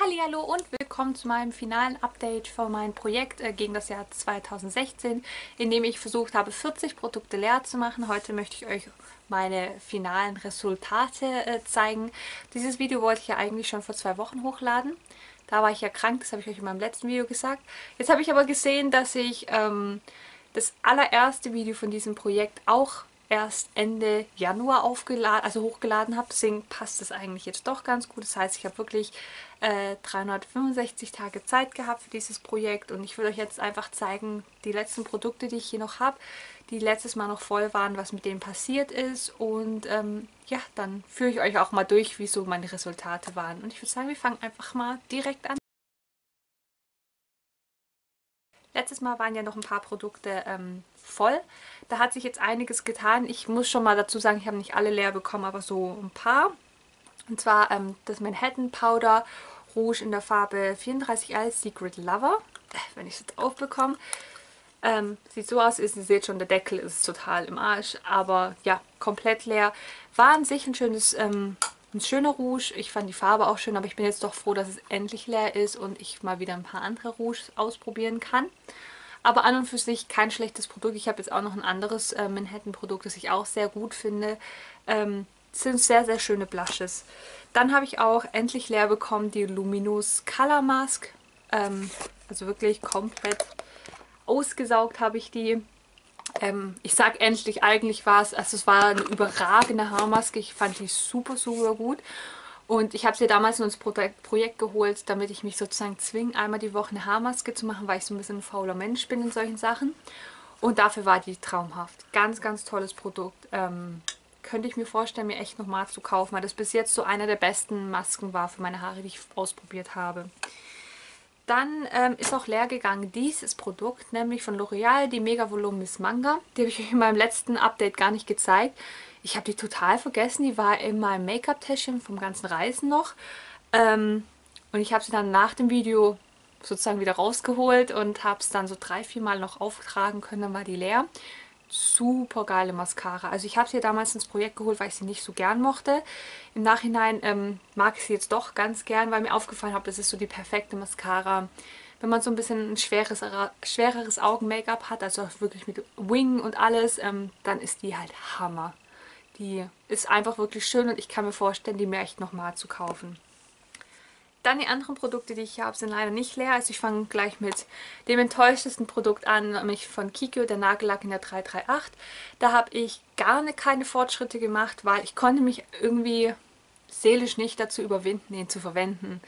Hallo und willkommen zu meinem finalen Update für mein Projekt äh, gegen das Jahr 2016, in dem ich versucht habe, 40 Produkte leer zu machen. Heute möchte ich euch meine finalen Resultate äh, zeigen. Dieses Video wollte ich ja eigentlich schon vor zwei Wochen hochladen. Da war ich ja krank, das habe ich euch in meinem letzten Video gesagt. Jetzt habe ich aber gesehen, dass ich ähm, das allererste Video von diesem Projekt auch erst Ende Januar aufgeladen, also hochgeladen habe. Deswegen passt es eigentlich jetzt doch ganz gut. Das heißt, ich habe wirklich äh, 365 Tage Zeit gehabt für dieses Projekt und ich will euch jetzt einfach zeigen, die letzten Produkte, die ich hier noch habe, die letztes Mal noch voll waren, was mit denen passiert ist und ähm, ja, dann führe ich euch auch mal durch, wie so meine Resultate waren. Und ich würde sagen, wir fangen einfach mal direkt an. Letztes Mal waren ja noch ein paar Produkte ähm, voll. Da hat sich jetzt einiges getan. Ich muss schon mal dazu sagen, ich habe nicht alle leer bekommen, aber so ein paar. Und zwar ähm, das Manhattan Powder Rouge in der Farbe 34L Secret Lover. Äh, wenn ich es jetzt aufbekomme. Ähm, sieht so aus, ist, ihr seht schon, der Deckel ist total im Arsch. Aber ja, komplett leer. War an sich ein schönes ähm, ein schöner Rouge. Ich fand die Farbe auch schön, aber ich bin jetzt doch froh, dass es endlich leer ist und ich mal wieder ein paar andere Rouges ausprobieren kann. Aber an und für sich kein schlechtes Produkt. Ich habe jetzt auch noch ein anderes äh, Manhattan-Produkt, das ich auch sehr gut finde. Ähm, sind sehr, sehr schöne Blushes. Dann habe ich auch endlich leer bekommen die Luminous Color Mask. Ähm, also wirklich komplett ausgesaugt habe ich die. Ähm, ich sag endlich, eigentlich war es, also es war eine überragende Haarmaske. Ich fand die super, super gut. Und ich habe sie damals in uns Projekt geholt, damit ich mich sozusagen zwinge, einmal die Woche eine Haarmaske zu machen, weil ich so ein bisschen ein fauler Mensch bin in solchen Sachen. Und dafür war die traumhaft. Ganz, ganz tolles Produkt. Ähm, könnte ich mir vorstellen, mir echt nochmal zu kaufen, weil das bis jetzt so eine der besten Masken war für meine Haare, die ich ausprobiert habe. Dann ähm, ist auch leer gegangen dieses Produkt, nämlich von L'Oreal, die Mega Volume Miss Manga. Die habe ich euch in meinem letzten Update gar nicht gezeigt. Ich habe die total vergessen. Die war in meinem Make-up-Täschchen vom ganzen Reisen noch. Ähm, und ich habe sie dann nach dem Video sozusagen wieder rausgeholt und habe es dann so drei, vier Mal noch auftragen können. Dann war die leer super geile Mascara. Also ich habe sie damals ins Projekt geholt, weil ich sie nicht so gern mochte. Im Nachhinein ähm, mag ich sie jetzt doch ganz gern, weil mir aufgefallen hat, das ist so die perfekte Mascara. Wenn man so ein bisschen ein schweres, schwereres Augen-Make-up hat, also wirklich mit Wing und alles, ähm, dann ist die halt Hammer. Die ist einfach wirklich schön und ich kann mir vorstellen, die mir echt nochmal zu kaufen. Dann die anderen Produkte, die ich habe, sind leider nicht leer. Also ich fange gleich mit dem enttäuschtesten Produkt an, nämlich von Kikyo, der Nagellack in der 338. Da habe ich gar ne, keine Fortschritte gemacht, weil ich konnte mich irgendwie seelisch nicht dazu überwinden, ihn zu verwenden.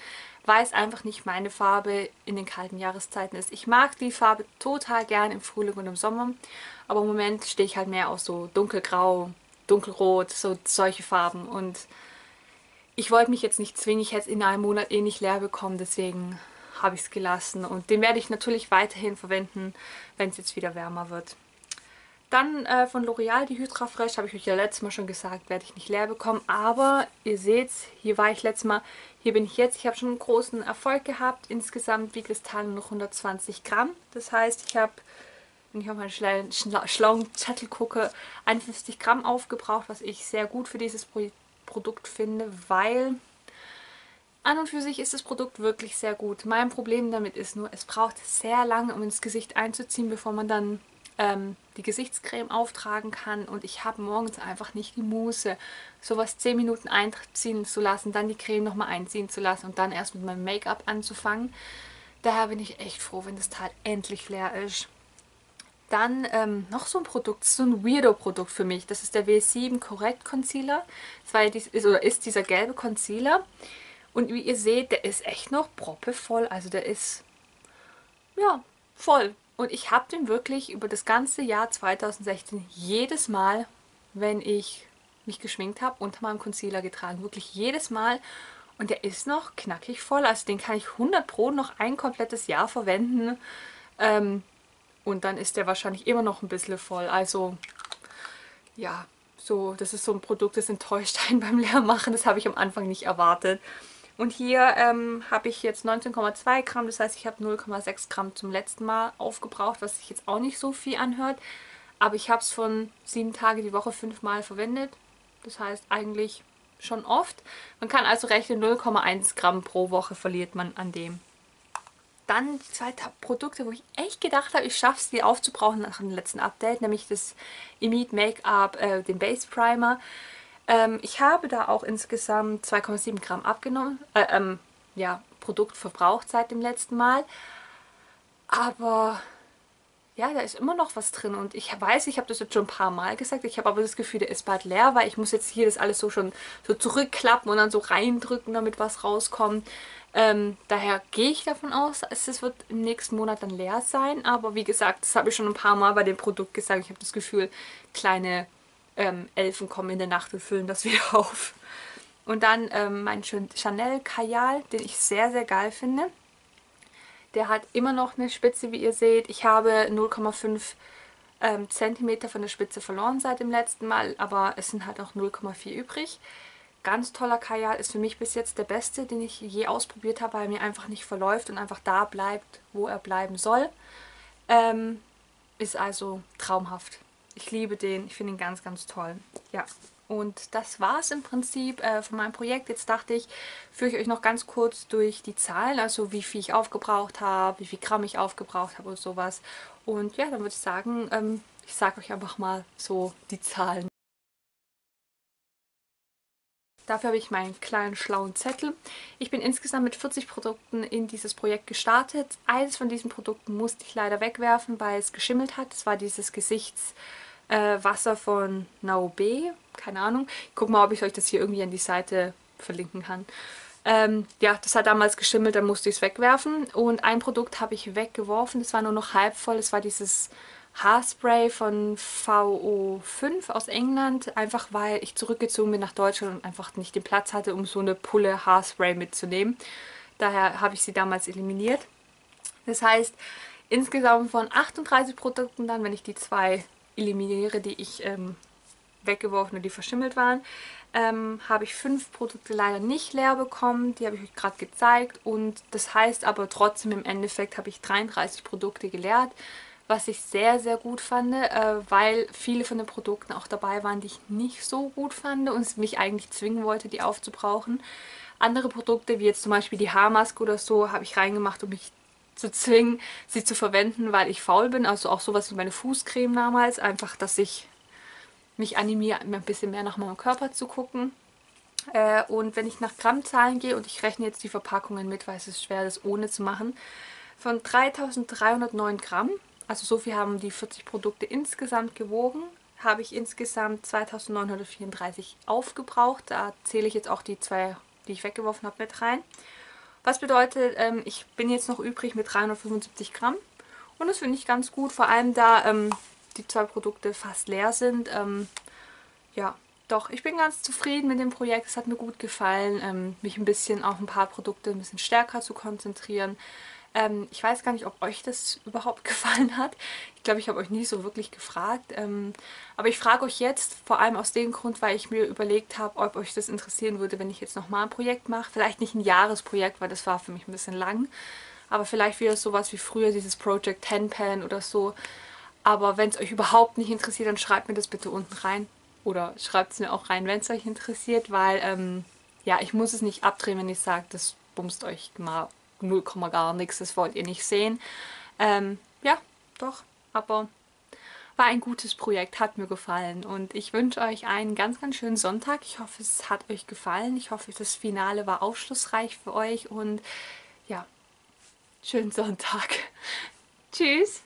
Weil es einfach nicht meine Farbe in den kalten Jahreszeiten ist. Ich mag die Farbe total gern im Frühling und im Sommer, aber im Moment stehe ich halt mehr auf so dunkelgrau, dunkelrot, so solche Farben und ich wollte mich jetzt nicht zwingen, ich hätte es in einem Monat eh nicht leer bekommen, deswegen habe ich es gelassen. Und den werde ich natürlich weiterhin verwenden, wenn es jetzt wieder wärmer wird. Dann äh, von L'Oreal die Hydra Fresh, habe ich euch ja letztes Mal schon gesagt, werde ich nicht leer bekommen. Aber ihr seht, hier war ich letztes Mal, hier bin ich jetzt. Ich habe schon einen großen Erfolg gehabt. Insgesamt wiegt das Teil nur noch 120 Gramm. Das heißt, ich habe, wenn ich auf meinen schlauen, Zettel gucke, 51 Gramm aufgebraucht, was ich sehr gut für dieses Projekt Produkt finde, weil an und für sich ist das Produkt wirklich sehr gut. Mein Problem damit ist nur, es braucht sehr lange, um ins Gesicht einzuziehen, bevor man dann ähm, die Gesichtscreme auftragen kann. Und ich habe morgens einfach nicht die Muße, sowas 10 Minuten einziehen zu lassen, dann die Creme nochmal einziehen zu lassen und dann erst mit meinem Make-up anzufangen. Daher bin ich echt froh, wenn das Teil endlich leer ist. Dann ähm, noch so ein Produkt, so ein Weirdo-Produkt für mich. Das ist der W7 Correct Concealer. Das war ist, oder ist dieser gelbe Concealer. Und wie ihr seht, der ist echt noch proppevoll. Also der ist, ja, voll. Und ich habe den wirklich über das ganze Jahr 2016 jedes Mal, wenn ich mich geschminkt habe, unter meinem Concealer getragen. Wirklich jedes Mal. Und der ist noch knackig voll. Also den kann ich 100 Pro noch ein komplettes Jahr verwenden. Ähm, und dann ist der wahrscheinlich immer noch ein bisschen voll. Also ja, so, das ist so ein Produkt, das enttäuscht einen beim Leermachen. Das habe ich am Anfang nicht erwartet. Und hier ähm, habe ich jetzt 19,2 Gramm, das heißt ich habe 0,6 Gramm zum letzten Mal aufgebraucht, was sich jetzt auch nicht so viel anhört. Aber ich habe es von sieben Tage die Woche fünfmal verwendet. Das heißt eigentlich schon oft. Man kann also rechnen, 0,1 Gramm pro Woche verliert man an dem. Dann zwei Produkte, wo ich echt gedacht habe, ich schaffe es, die aufzubrauchen nach dem letzten Update, nämlich das Immediate Make-up, äh, den Base Primer. Ähm, ich habe da auch insgesamt 2,7 Gramm abgenommen, äh, ähm, ja, Produkt verbraucht seit dem letzten Mal. Aber ja, da ist immer noch was drin und ich weiß, ich habe das jetzt schon ein paar Mal gesagt, ich habe aber das Gefühl, der ist bald leer, weil ich muss jetzt hier das alles so schon so zurückklappen und dann so reindrücken, damit was rauskommt. Ähm, daher gehe ich davon aus, es wird im nächsten Monat dann leer sein, aber wie gesagt, das habe ich schon ein paar Mal bei dem Produkt gesagt, ich habe das Gefühl, kleine ähm, Elfen kommen in der Nacht und füllen das wieder auf. Und dann ähm, mein Chanel Kajal, den ich sehr, sehr geil finde. Der hat immer noch eine Spitze, wie ihr seht. Ich habe 0,5 ähm, Zentimeter von der Spitze verloren seit dem letzten Mal, aber es sind halt auch 0,4 übrig. Ganz toller Kajal, ist für mich bis jetzt der beste, den ich je ausprobiert habe, weil er mir einfach nicht verläuft und einfach da bleibt, wo er bleiben soll. Ähm, ist also traumhaft. Ich liebe den, ich finde ihn ganz, ganz toll. Ja, und das war es im Prinzip äh, von meinem Projekt. Jetzt dachte ich, führe ich euch noch ganz kurz durch die Zahlen, also wie viel ich aufgebraucht habe, wie viel Gramm ich aufgebraucht habe und sowas. Und ja, dann würde ich sagen, ähm, ich sage euch einfach mal so die Zahlen. Dafür habe ich meinen kleinen schlauen Zettel. Ich bin insgesamt mit 40 Produkten in dieses Projekt gestartet. Eines von diesen Produkten musste ich leider wegwerfen, weil es geschimmelt hat. Das war dieses Gesichtswasser äh, von Naobe keine Ahnung. Ich gucke mal, ob ich euch das hier irgendwie an die Seite verlinken kann. Ähm, ja, das hat damals geschimmelt, dann musste ich es wegwerfen. Und ein Produkt habe ich weggeworfen, das war nur noch halb voll. Das war dieses Haarspray von VO5 aus England. Einfach weil ich zurückgezogen bin nach Deutschland und einfach nicht den Platz hatte, um so eine Pulle Haarspray mitzunehmen. Daher habe ich sie damals eliminiert. Das heißt, insgesamt von 38 Produkten dann, wenn ich die zwei eliminiere, die ich ähm, weggeworfen und die verschimmelt waren, ähm, habe ich fünf Produkte leider nicht leer bekommen. Die habe ich euch gerade gezeigt und das heißt aber trotzdem im Endeffekt habe ich 33 Produkte geleert, was ich sehr, sehr gut fand, äh, weil viele von den Produkten auch dabei waren, die ich nicht so gut fand und mich eigentlich zwingen wollte, die aufzubrauchen. Andere Produkte, wie jetzt zum Beispiel die Haarmaske oder so, habe ich reingemacht, um mich zu zwingen, sie zu verwenden, weil ich faul bin. Also auch sowas wie meine Fußcreme damals. Einfach, dass ich mich animiere, ein bisschen mehr nach meinem Körper zu gucken. Äh, und wenn ich nach Grammzahlen gehe, und ich rechne jetzt die Verpackungen mit, weil es ist schwer, das ohne zu machen, von 3309 Gramm, also so viel haben die 40 Produkte insgesamt gewogen, habe ich insgesamt 2934 aufgebraucht. Da zähle ich jetzt auch die zwei, die ich weggeworfen habe, mit rein. Was bedeutet, ähm, ich bin jetzt noch übrig mit 375 Gramm. Und das finde ich ganz gut, vor allem da ähm, die zwei Produkte fast leer sind. Ähm, ja, doch, ich bin ganz zufrieden mit dem Projekt. Es hat mir gut gefallen, mich ein bisschen auf ein paar Produkte ein bisschen stärker zu konzentrieren. Ähm, ich weiß gar nicht, ob euch das überhaupt gefallen hat. Ich glaube, ich habe euch nie so wirklich gefragt. Ähm, aber ich frage euch jetzt, vor allem aus dem Grund, weil ich mir überlegt habe, ob euch das interessieren würde, wenn ich jetzt nochmal ein Projekt mache. Vielleicht nicht ein Jahresprojekt, weil das war für mich ein bisschen lang. Aber vielleicht wieder sowas wie früher, dieses Project 10 Pan oder so. Aber wenn es euch überhaupt nicht interessiert, dann schreibt mir das bitte unten rein. Oder schreibt es mir auch rein, wenn es euch interessiert, weil ähm, ja, ich muss es nicht abdrehen, wenn ich sage, das bumst euch mal 0, gar nichts, das wollt ihr nicht sehen. Ähm, ja, doch, aber war ein gutes Projekt, hat mir gefallen und ich wünsche euch einen ganz, ganz schönen Sonntag. Ich hoffe, es hat euch gefallen. Ich hoffe, das Finale war aufschlussreich für euch und ja, schönen Sonntag. Tschüss.